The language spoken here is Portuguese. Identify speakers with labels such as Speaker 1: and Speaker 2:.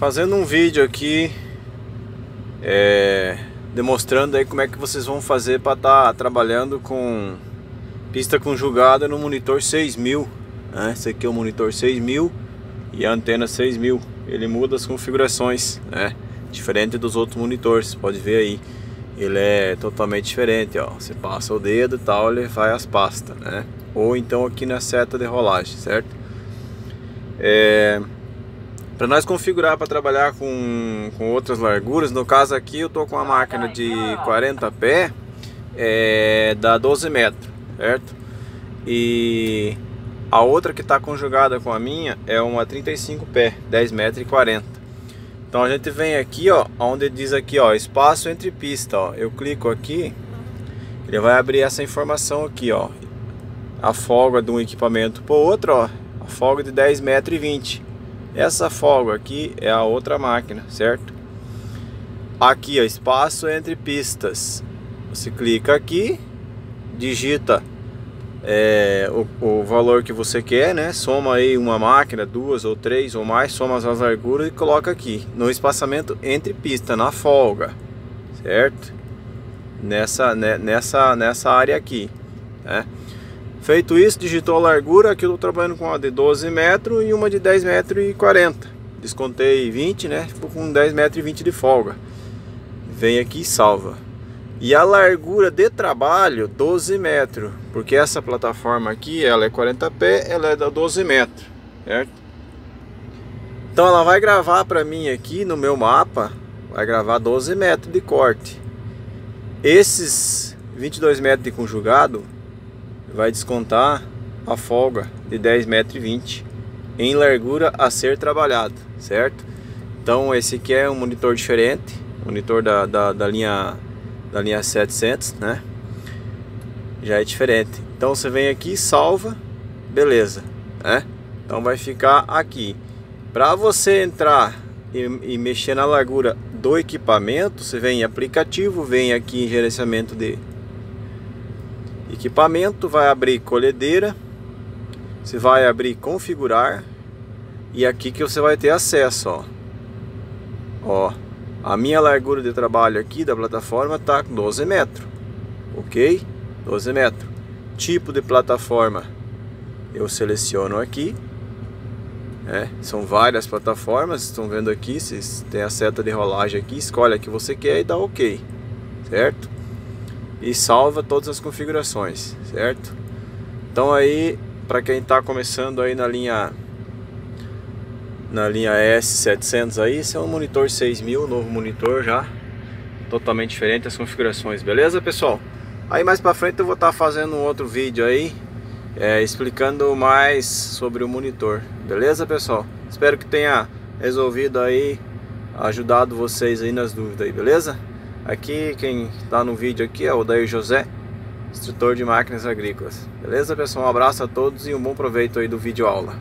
Speaker 1: fazendo um vídeo aqui é, demonstrando aí como é que vocês vão fazer para estar tá trabalhando com pista conjugada no monitor 6000 né? esse aqui é o monitor 6000 e a antena 6000 ele muda as configurações né? diferente dos outros monitores pode ver aí. Ele é totalmente diferente ó. Você passa o dedo e tal ele vai as pastas né? Ou então aqui na seta de rolagem certo? É, para nós configurar para trabalhar com, com outras larguras, no caso aqui eu tô com uma máquina de 40 pé é, da 12 metros, certo? E a outra que está conjugada com a minha é uma 35 pé, 10 metros e 40. Então a gente vem aqui, ó, onde diz aqui, ó, espaço entre pista, ó. Eu clico aqui, ele vai abrir essa informação aqui, ó. A folga de um equipamento para o outro, ó, a folga de 10 metros e 20. Essa folga aqui é a outra máquina, certo? Aqui, ó, espaço entre pistas. Você clica aqui, digita é, o, o, valor que você quer, né? Soma aí uma máquina, duas ou três ou mais, soma as larguras e coloca aqui no espaçamento entre pista, na folga, certo? Nessa, né, nessa, nessa área aqui, né? Feito isso, digitou a largura, aqui eu estou trabalhando com uma de 12 metros e uma de 10 metros e 40. Descontei 20, né? Ficou com 10 metros e 20 de folga. Vem aqui e salva. E a largura de trabalho, 12 metros. Porque essa plataforma aqui, ela é 40 pé, ela é da 12 metros, certo? Então ela vai gravar para mim aqui no meu mapa, vai gravar 12 metros de corte. Esses 22 metros de conjugado vai descontar a folga de 10 metros 20 em largura a ser trabalhado, certo? Então esse aqui é um monitor diferente, monitor da, da, da linha da linha 700, né? Já é diferente. Então você vem aqui, salva, beleza, né? Então vai ficar aqui. Para você entrar e, e, mexer na largura do equipamento, você vem em aplicativo, vem aqui em gerenciamento de equipamento, vai abrir colhedeira, você vai abrir configurar e aqui que você vai ter acesso, ó. Ó, a minha largura de trabalho aqui da plataforma tá com 12 metros, ok? 12 metros. Tipo de plataforma eu seleciono aqui. É, são várias plataformas, estão vendo aqui, vocês tem a seta de rolagem aqui, escolhe a que você quer e dá ok, certo? E salva todas as configurações, certo? Então aí, para quem está começando aí na linha na linha S700 aí, esse é um monitor 6000, novo monitor já, totalmente diferente as configurações, beleza pessoal? Aí mais para frente eu vou estar tá fazendo um outro vídeo aí, é, explicando mais sobre o monitor, beleza pessoal? Espero que tenha resolvido aí, ajudado vocês aí nas dúvidas aí, beleza? Aqui quem está no vídeo aqui é o Daí José, instrutor de máquinas agrícolas. Beleza pessoal? Um abraço a todos e um bom proveito aí do vídeo aula.